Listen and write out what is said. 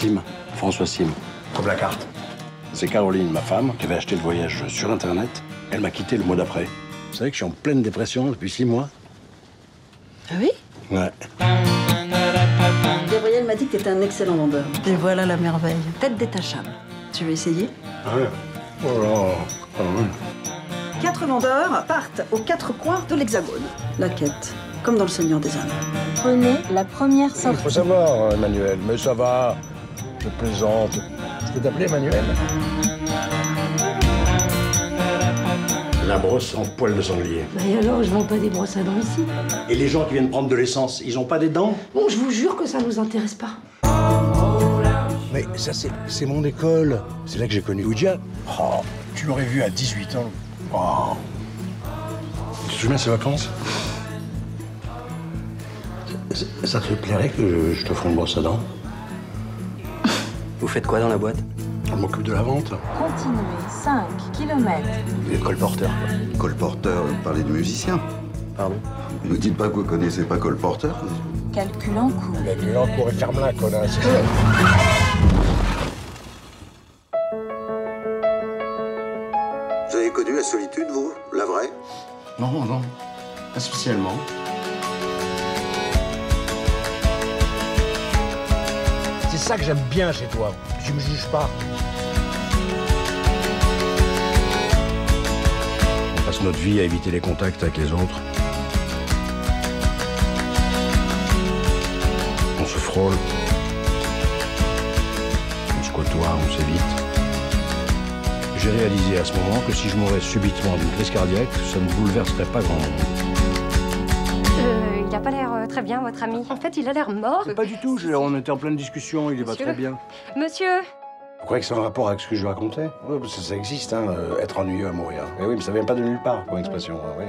Sim, François Sim. Comme la carte. C'est Caroline, ma femme, qui avait acheté le voyage sur Internet. Elle m'a quitté le mois d'après. Vous savez que je suis en pleine dépression depuis six mois Ah oui? Ouais. Gabriel m'a dit que t'étais un excellent vendeur. Et voilà la merveille. Tête détachable. Tu veux essayer? Ah ouais. Oh là. Ah ouais. Quatre vendeurs partent aux quatre coins de l'hexagone. La quête, comme dans Le Seigneur des Anneaux. Prenez la première Il sortie. faut savoir, Emmanuel, mais ça va. Je plaisante. Je peux t'appeler Emmanuel La brosse en poil de sanglier. Bah et alors, je vends pas des brosses à dents ici. Et les gens qui viennent prendre de l'essence, ils ont pas des dents? Bon, je vous jure que ça nous intéresse pas. Mais ça, c'est, mon école. C'est là que j'ai connu Oudia. Oh, tu l'aurais vu à 18 ans. Oh. Tu te souviens de ces vacances? Ça, ça te plairait que je, je te fasse une brosse à dents? Vous faites quoi dans la boîte? On m'occupe de la vente. Continuez 5 km. Les colporteurs. Colporteur, vous parlez de musicien. Pardon? Ne dites pas que vous connaissez pas Colporteur. Calcul en cours. Mais tu l'encours et ferme-la, connasse. Vous avez connu la solitude, vous? La vraie? Non, non, pas spécialement. Ça que j'aime bien chez toi. Tu me juges pas. On passe notre vie à éviter les contacts avec les autres. On se frôle. On se côtoie, on s'évite. J'ai réalisé à ce moment que si je mourais subitement d'une crise cardiaque, ça ne bouleverserait pas grand monde. Il a pas l'air euh, très bien, votre ami. En fait, il a l'air mort. Pas du tout, je- on était en pleine discussion, il est pas Monsieur très bien. Monsieur Vous croyez que c'est un rapport avec ce que je lui racontais? Oui, parce que ça existe, hein, euh, être ennuyeux à mourir. Mais oui, mais ça vient pas de nulle part, comme expression. hein, oui.